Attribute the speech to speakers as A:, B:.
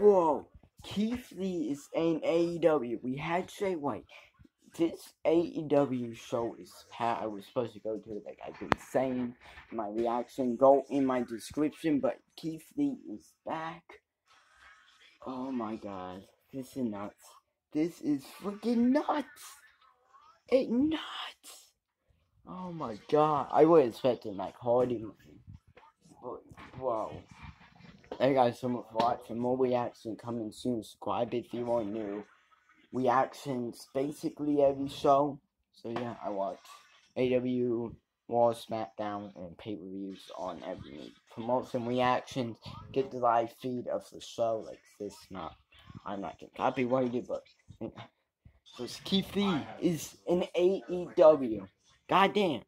A: Whoa, Keith Lee is in AEW. We had Jay White. This AEW show is how I was supposed to go to. Like I've been saying, my reaction go in my description. But Keith Lee is back. Oh my god, this is nuts. This is freaking nuts. It nuts. Oh my god, I was expecting like Hardy. Hey guys, so much for watching. More reaction coming soon. Subscribe if you are new reactions basically every show. So yeah, I watch AEW, Raw, SmackDown, and pay-per-views on every promotion reactions. Get the live feed of the show like this. Not, I'm not getting copyrighted, but so Keith Lee is in AEW. Goddamn.